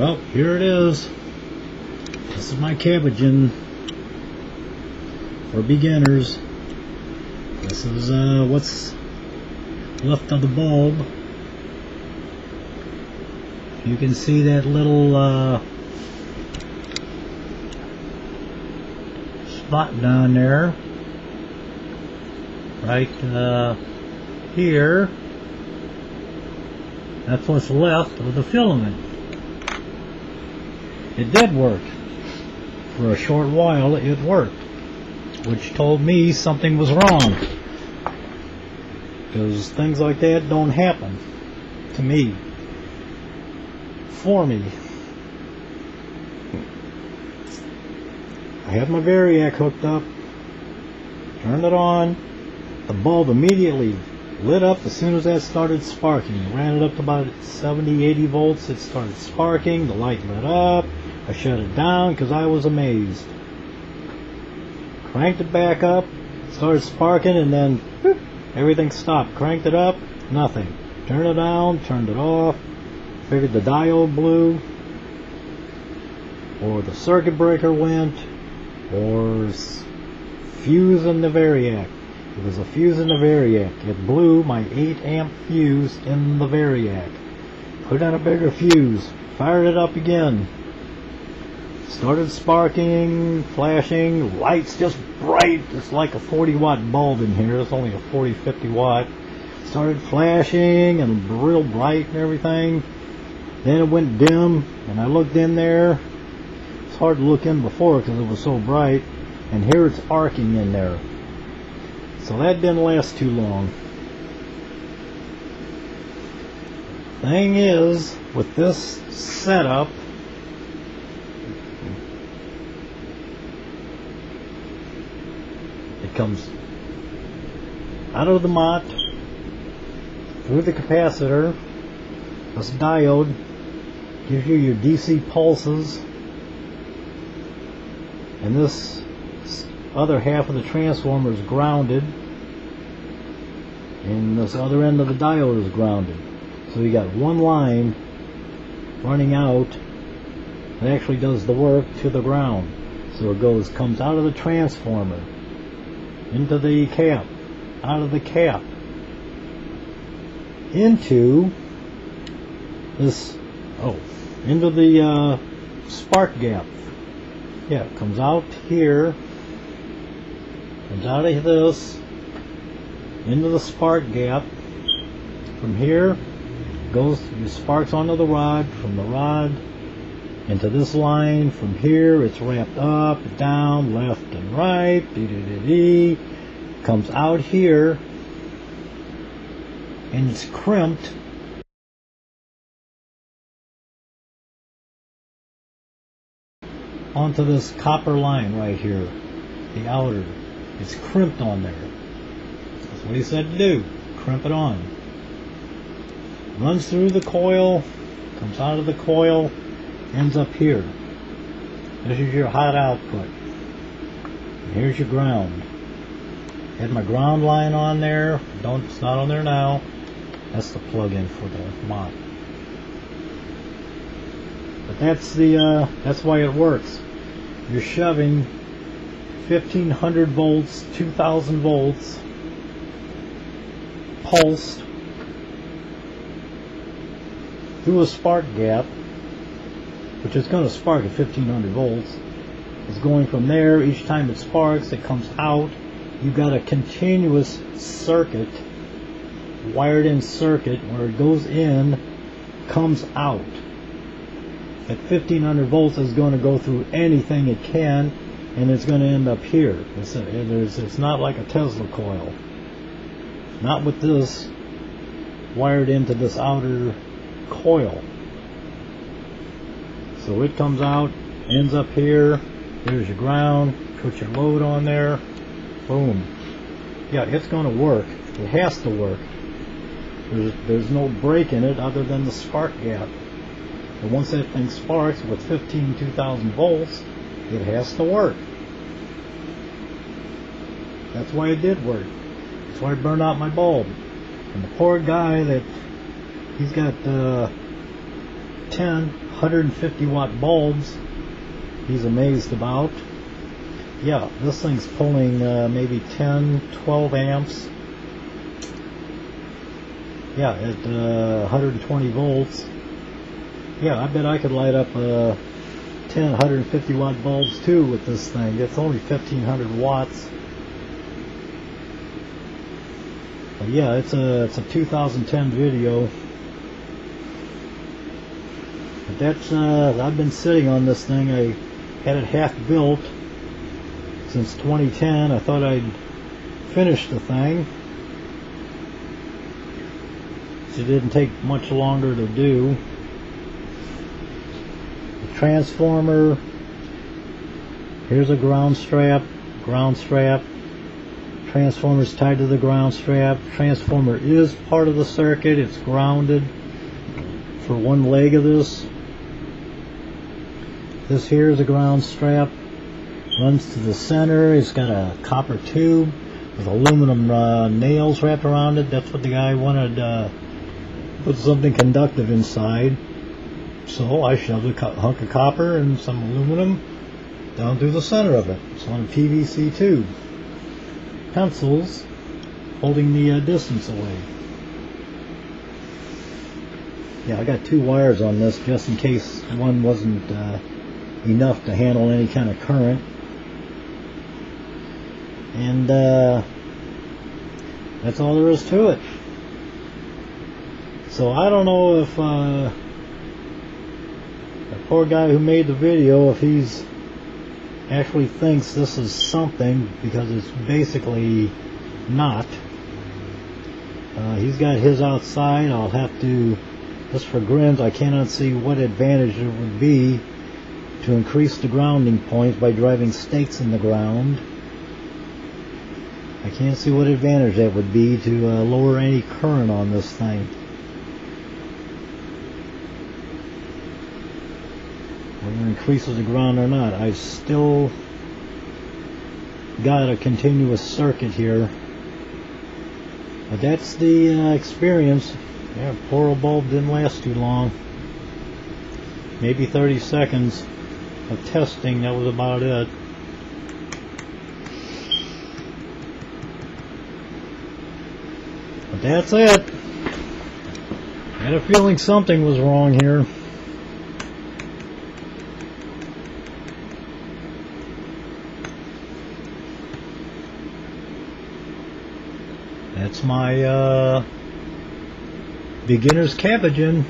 Well, here it is. This is my Kapanadze for beginners. This is uh, what's left of the bulb. You can see that little uh, spot down there, right uh, here. That's what's left of the filament. It did work. For a short while, it worked, which told me something was wrong. Because things like that don't happen to me. For me. I had my Variac hooked up, turned it on, the bulb immediately lit up as soon as that started sparking. Ran it up to about 70, 80 volts, it started sparking, the light lit up, I shut it down because I was amazed. Cranked it back up, started sparking, and then whoop, everything stopped. Cranked it up, nothing. Turned it down, turned it off. Figured the diode blew, or the circuit breaker went, or fuse in the Variac. It was a fuse in the Variac. It blew my 8 amp fuse in the Variac. Put in a bigger fuse. Fired it up again started sparking, flashing, lights just bright. It's like a 40 watt bulb in here. It's only a 40, 50 watt. Started flashing and real bright and everything. Then it went dim and I looked in there. It's hard to look in before because it was so bright. And here it's arcing in there. So that didn't last too long. Thing is, with this setup, It comes out of the MOT through the capacitor. This diode gives you your DC pulses, and this other half of the transformer is grounded, and this other end of the diode is grounded. So you got one line running out that actually does the work to the ground. So it goes comes out of the transformer into the cap, out of the cap, into this, oh, into the uh, spark gap. Yeah, it comes out here, out of this, into the spark gap. From here, goes, the sparks onto the rod, from the rod into this line from here it's wrapped up down left and right -dee -dee -dee, comes out here and it's crimped onto this copper line right here the outer it's crimped on there that's what he said to do crimp it on runs through the coil comes out of the coil ends up here. This is your hot output. And here's your ground. Had my ground line on there. Don't it's not on there now. That's the plug-in for the mod. But that's the uh, that's why it works. You're shoving 1500 volts, 2000 volts pulsed through a spark gap which is going to spark at 1500 volts. It's going from there. Each time it sparks, it comes out. You've got a continuous circuit, wired in circuit, where it goes in, comes out. At 1500 volts, it's going to go through anything it can, and it's going to end up here. It's, a, it's not like a Tesla coil. Not with this wired into this outer coil. So it comes out, ends up here, there's your ground, put your load on there, boom. Yeah, it's going to work. It has to work. There's, there's no break in it other than the spark gap. And once that thing sparks with 15, 2000 volts, it has to work. That's why it did work. That's why I burned out my bulb. And the poor guy that he's got uh, 10 150 watt bulbs he's amazed about. Yeah, this thing's pulling uh, maybe 10, 12 amps. Yeah, at uh, 120 volts. Yeah, I bet I could light up uh, 10 150 watt bulbs too with this thing. It's only 1500 watts. But yeah, it's a it's a 2010 video. But that's uh, I've been sitting on this thing. I had it half built since 2010. I thought I'd finish the thing. It didn't take much longer to do. The transformer. Here's a ground strap. Ground strap. Transformer's tied to the ground strap. Transformer is part of the circuit. It's grounded for one leg of this. This here is a ground strap. Runs to the center. It's got a copper tube with aluminum uh, nails wrapped around it. That's what the guy wanted. Uh, put something conductive inside. So I shoved a hunk of copper and some aluminum down through the center of it. It's on a PVC tube pencils holding the uh, distance away. Yeah, I got two wires on this just in case one wasn't uh, enough to handle any kind of current. And uh, that's all there is to it. So I don't know if uh, the poor guy who made the video, if he's actually thinks this is something because it's basically not. Uh, he's got his outside. I'll have to, just for grins, I cannot see what advantage it would be to increase the grounding points by driving stakes in the ground. I can't see what advantage that would be to uh, lower any current on this thing. Whether it increases the ground or not. I've still got a continuous circuit here. But that's the uh, experience. Yeah, poor old bulb didn't last too long. Maybe 30 seconds of testing, that was about it. But that's it. I had a feeling something was wrong here. That's my uh, beginner's Kapanadze.